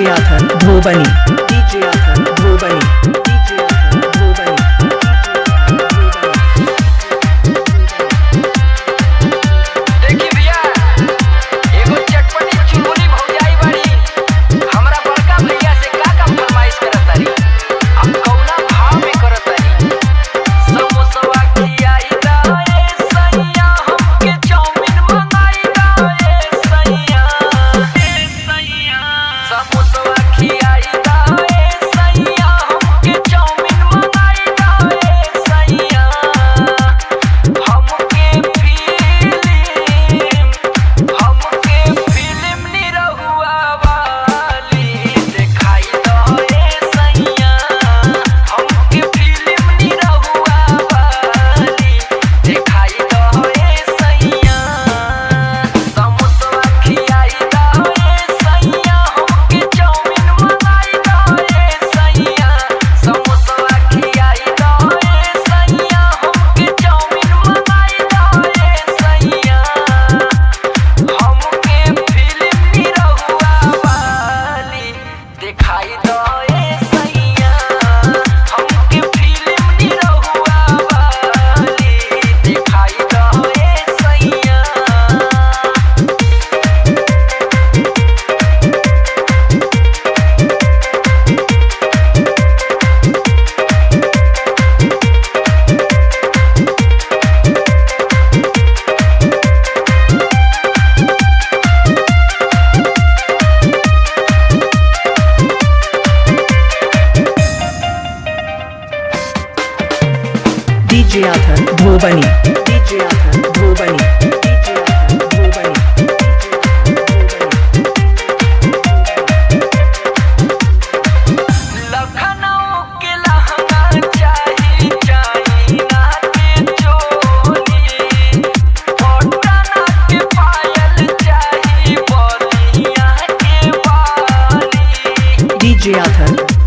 DJ author धोबनी। DJ author DJ आथन भोबनी डीजे आथन भोबनी DJ Alton.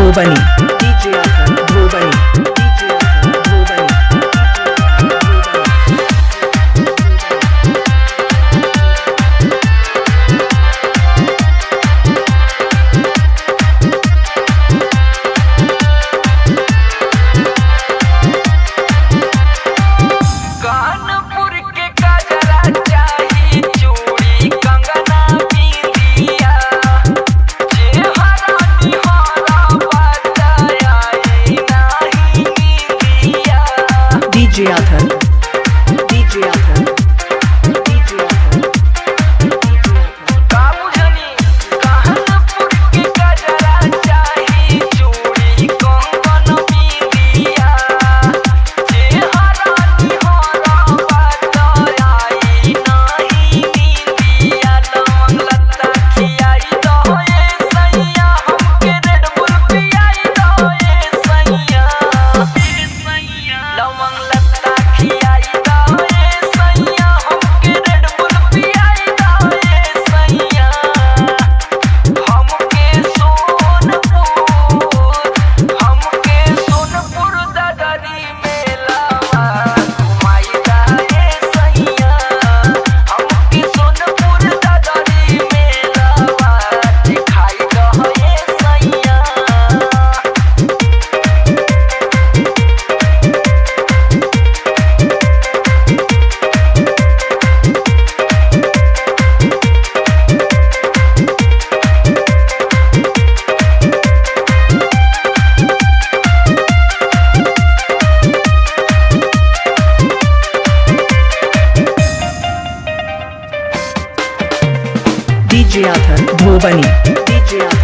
ध्रुवनी Athar DJ